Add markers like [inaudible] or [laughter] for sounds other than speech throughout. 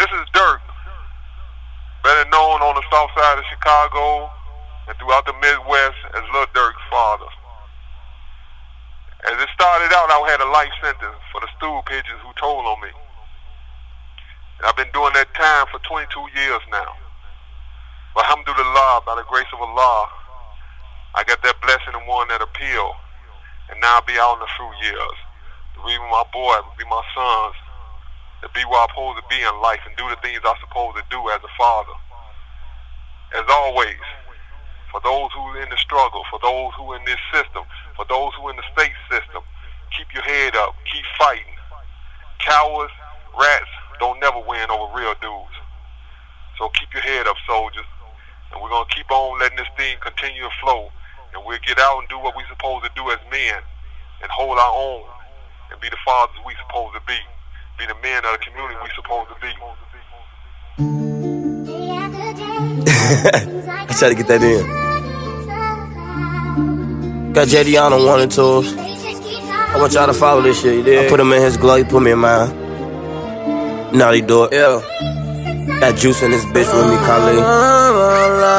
This is Durk, better known on the south side of Chicago and throughout the Midwest as Lil Durk's father. As it started out, I had a life sentence for the stool pigeons who told on me. And I've been doing that time for 22 years now. But alhamdulillah, by the grace of Allah, I got that blessing and won that appeal. And now I'll be out in a few years be with my boy, to be my sons, to be where I'm supposed to be in life and do the things I'm supposed to do as a father. As always, for those who are in the struggle, for those who are in this system, for those who are in the state system, keep your head up, keep fighting. Cowards, rats, don't never win over real dudes. So keep your head up, soldiers. And we're going to keep on letting this thing continue to flow. And we'll get out and do what we're supposed to do as men and hold our own and be the fathers we are supposed to be be the men of the community we supposed to be. [laughs] I try to get that in. Got JD on one and two. I want y'all to follow this shit, you I put him in his glove, he put me in mine. Naughty do it. Yeah. Got juice in this bitch with me, Khalid. [laughs]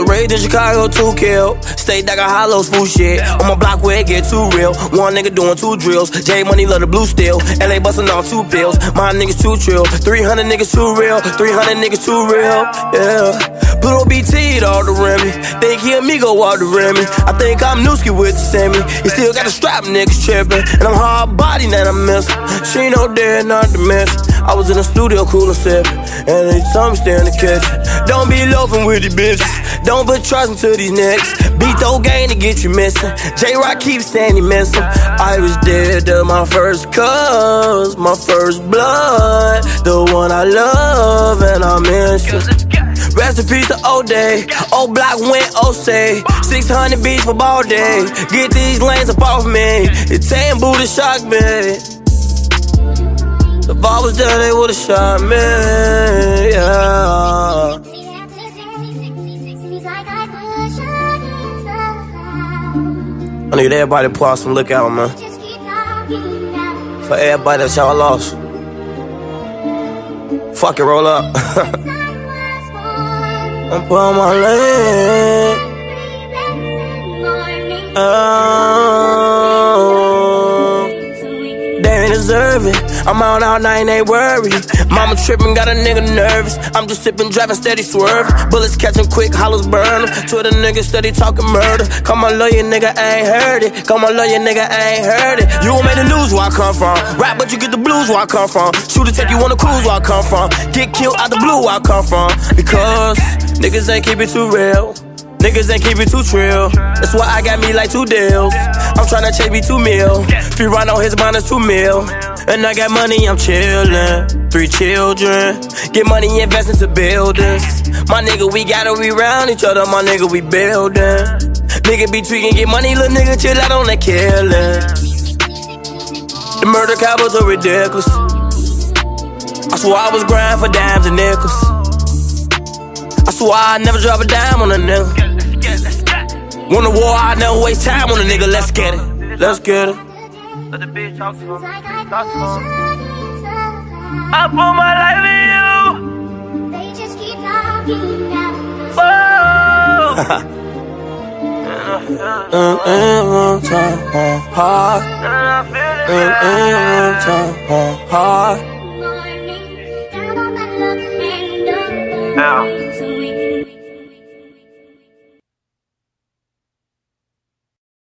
the rage in Chicago, two kill. State that got hollows, fool shit. On my block where it get too real. One nigga doing two drills. J Money love the blue steel. LA busting off two pills. My niggas too trill. 300 niggas too real. 300 niggas too real. Yeah. Put on BT all the Remy. Think he me go all the Remy. I think I'm Newski with the Sammy. He still got the strap niggas tripping. And I'm hard body that I miss. She no dead, not the miss. I was in the studio coolin' sippin'. And they told me stay in the kitchen. Don't be loafing with these bitches. Don't put trust into these niggas. Beat those game to get you missing. J Rock keeps saying he missing. I was dead to my first cuz, my first blood. The one I love and I miss you. Rest in peace to old day. Old block went say 600 beats for ball day. Get these lanes up off me. It's 10 to shock me. If I was there, they would've shot me. Yeah. I need everybody to pull out some look out, man. For everybody that y'all lost. Fuck it, roll up. [laughs] I'm pulling my leg. Oh, deserve it. I'm out all night, ain't worried. Mama trippin', got a nigga nervous. I'm just sippin', driving steady swerve. Bullets catchin' quick, hollows burn the nigga steady talkin' murder. Call my lawyer, nigga, I ain't heard it. Call my lawyer, nigga, I ain't heard it. You gon' make the news where I come from. Rap, but you get the blues where I come from. Shoot a take you on the cruise where I come from. Get killed out the blue where I come from. Because niggas ain't keep it too real. Niggas ain't keep it too trill. That's why I got me like two deals. I'm tryna chase me two mil. Free run on his mind is two mil. And I got money, I'm chillin'. Three children. Get money, invest into buildings. My nigga, we gotta be round each other. My nigga, we building. Nigga be tweaking, get money, little nigga, chill out on that killin'. The murder cowboys are ridiculous. I swear I was grinding for dimes and nickels. I swear I never drop a dime on a nigga. Want a war, I never waste time on a nigga. Let's get it. Let's get it. Let the bitch talk to him. I put my life in you. They just keep knocking at the And and one time on hard. And and one time on hard. Yeah.